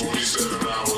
47 hours.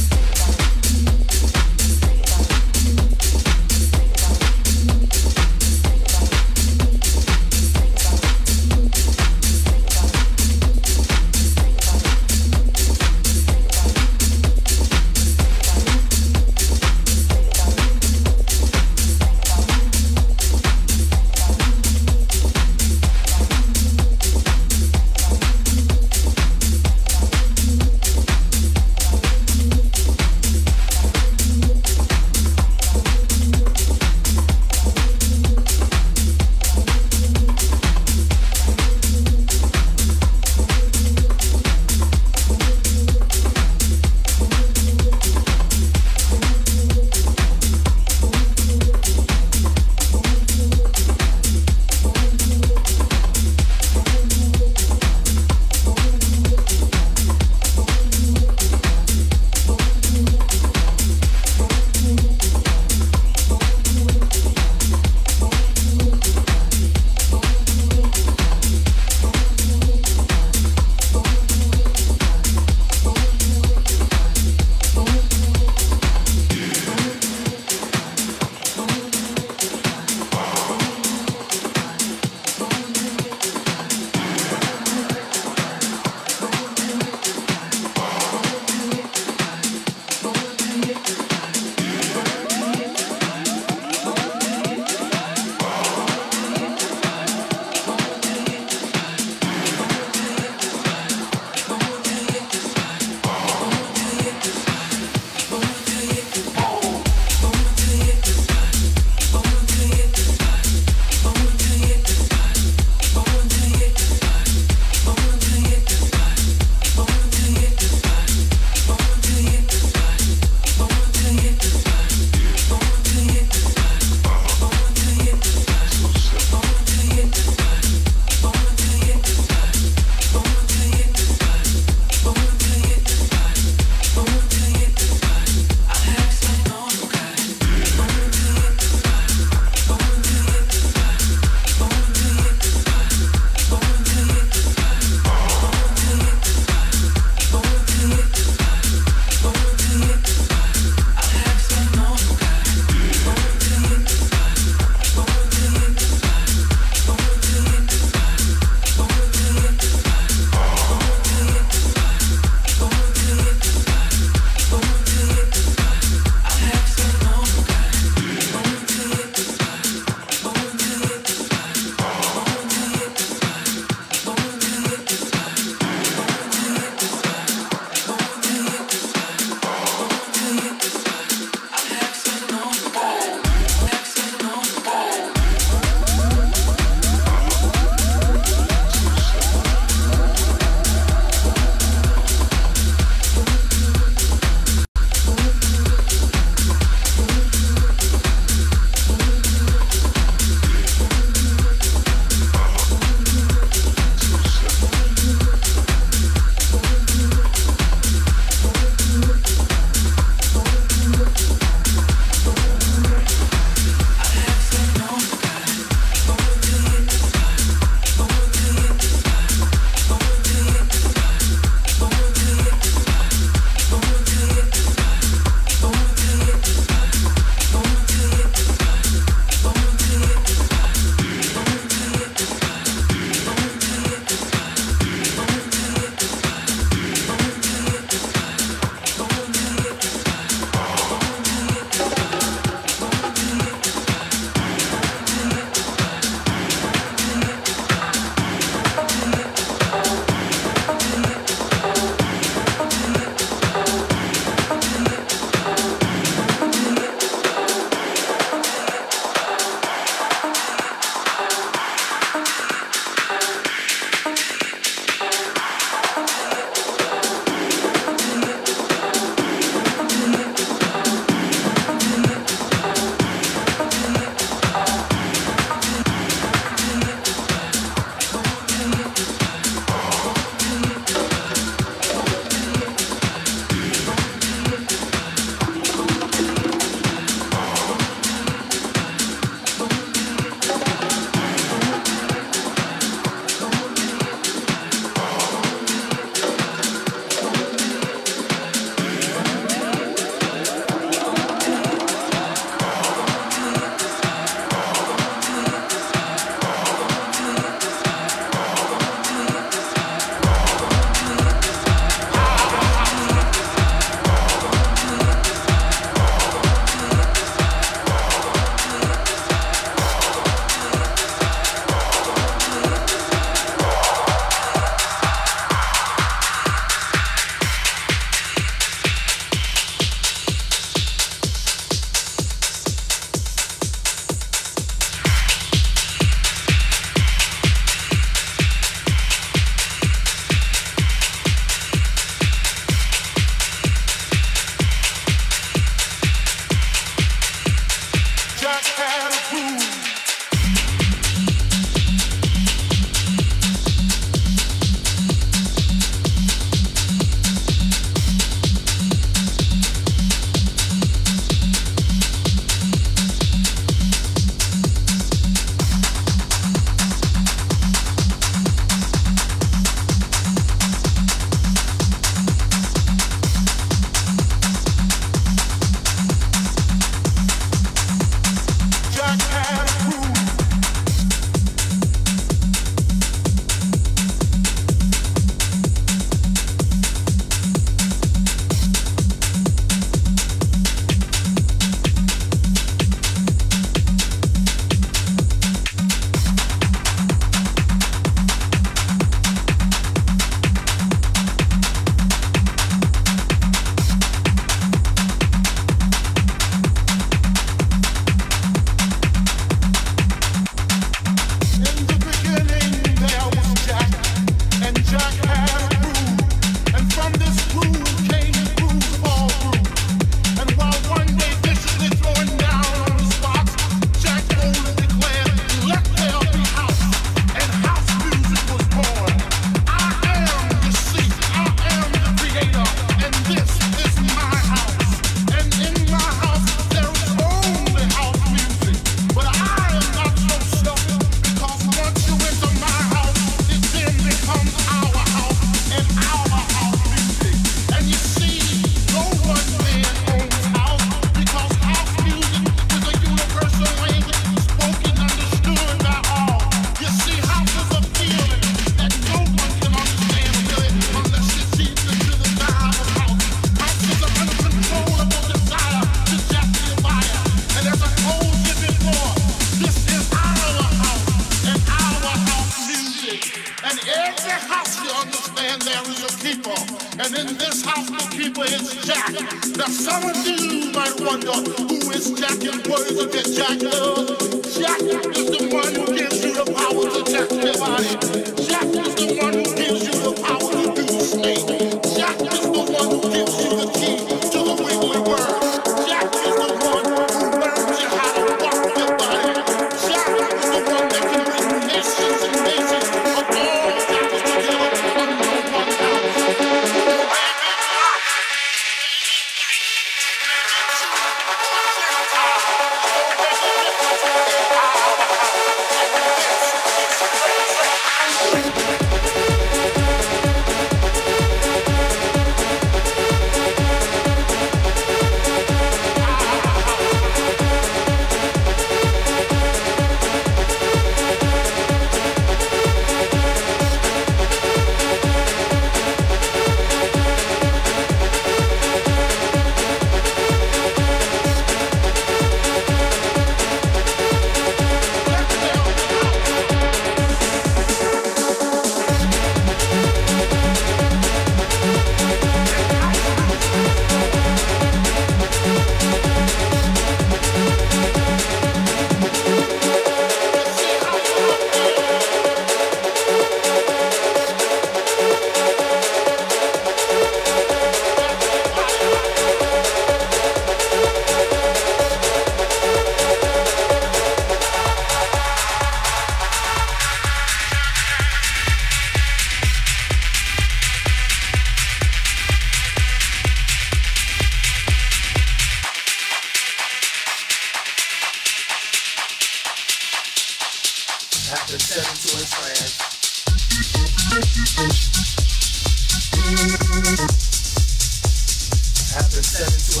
After seven to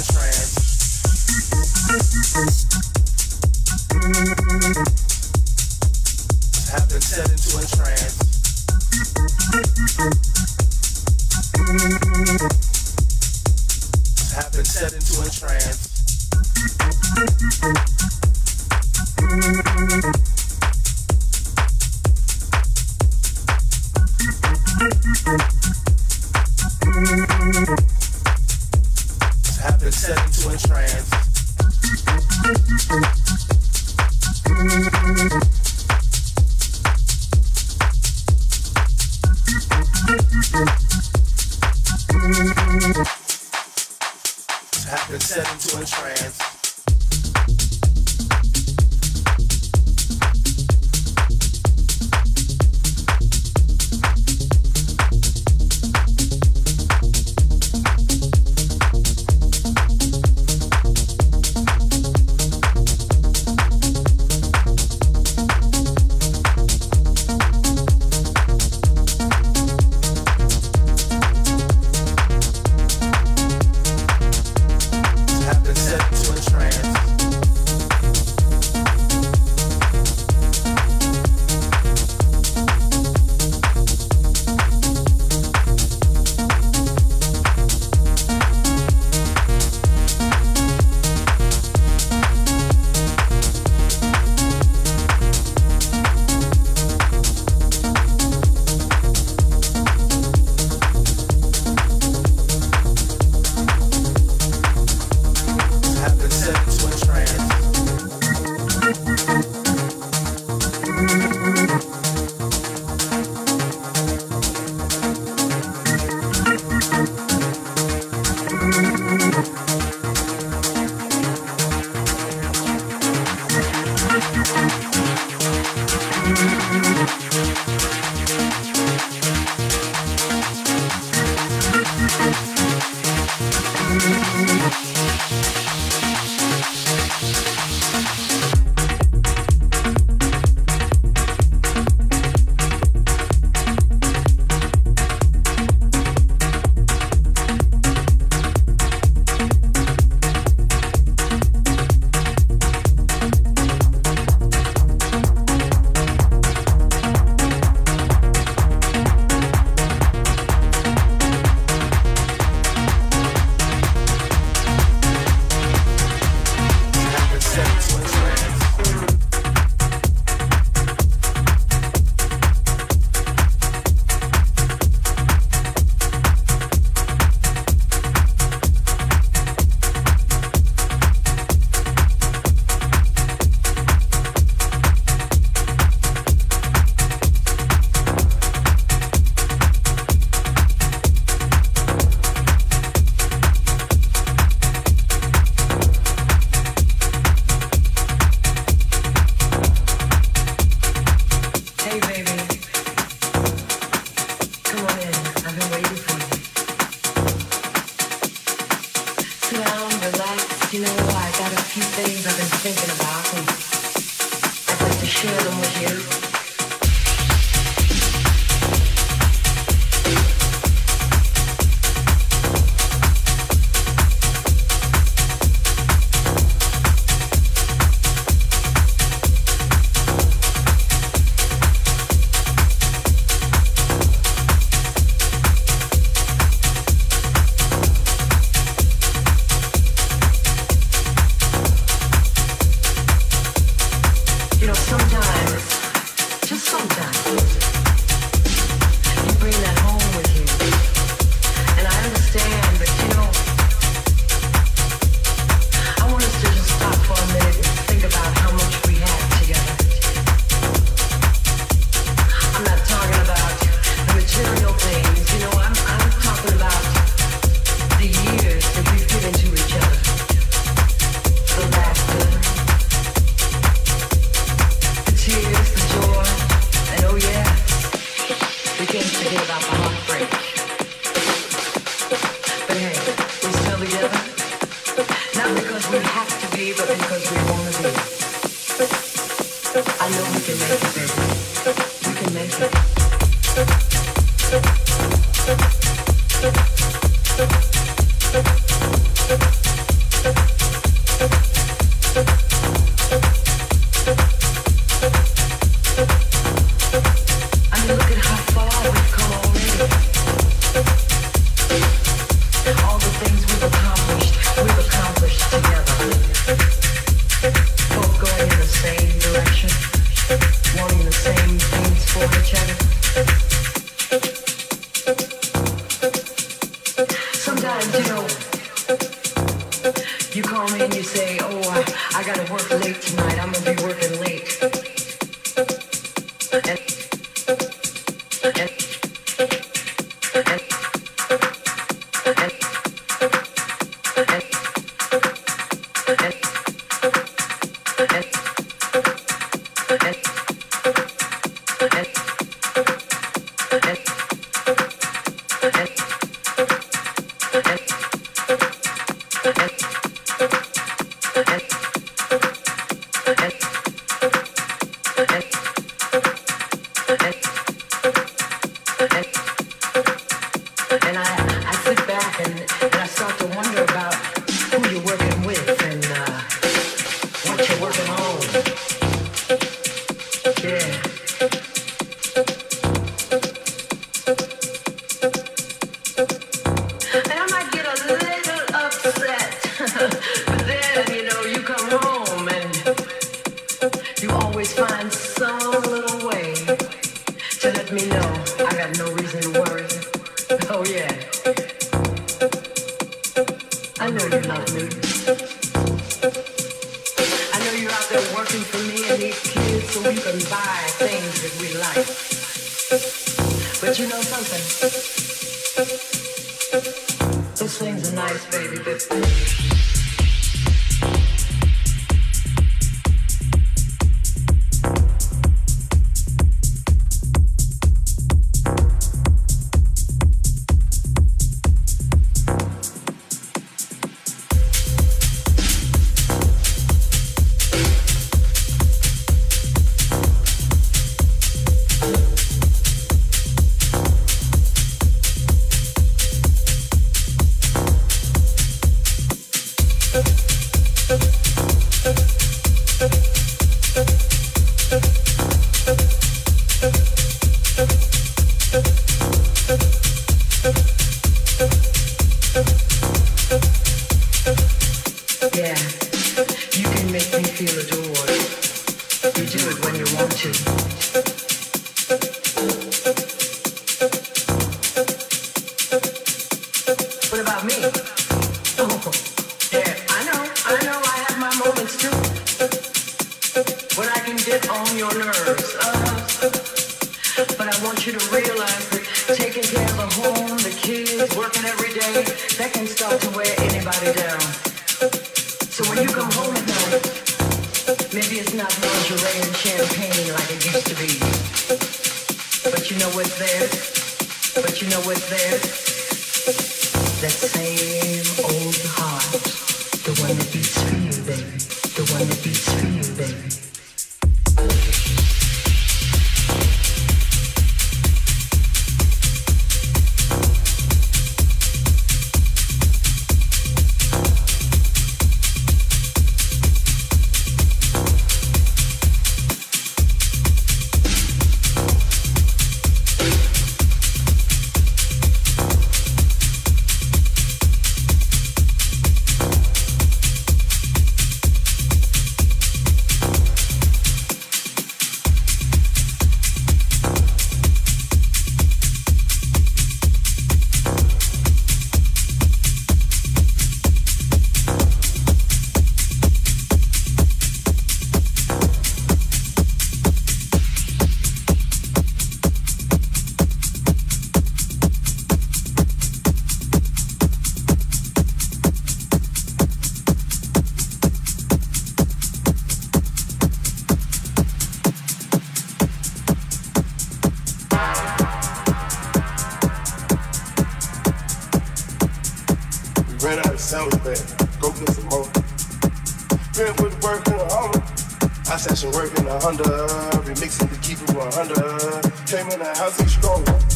a trance. You can make it. Session working a hundred, remixing to keep it 100. Came in the house, he strong.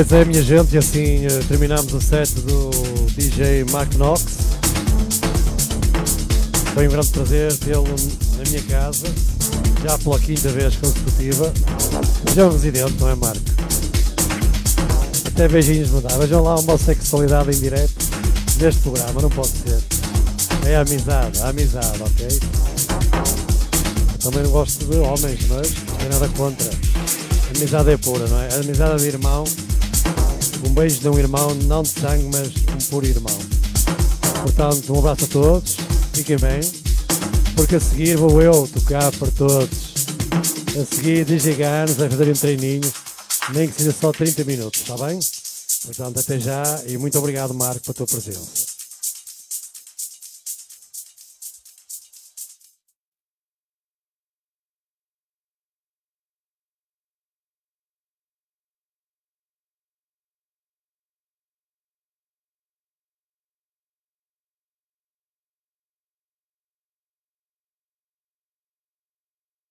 Pois é, minha gente, e assim eh, terminamos o set do DJ Mark Knox. Foi um grande prazer tê-lo na minha casa, já pela quinta vez consecutiva. Já é um residente, não é, Marco? Até beijinhos me dá. Vejam lá uma sexualidade em direto neste programa, não pode ser. É a amizade, a amizade, ok? Eu também não gosto de homens, mas não tem nada contra. A amizade é pura, não é? A amizade de irmão beijo de um irmão, não de sangue, mas um puro irmão. Portanto, um abraço a todos, fiquem bem, porque a seguir vou eu tocar para todos. A seguir, DJ Ganos vai fazer um treininho, nem que seja só 30 minutos, está bem? Portanto, até já e muito obrigado, Marco, pela tua presença.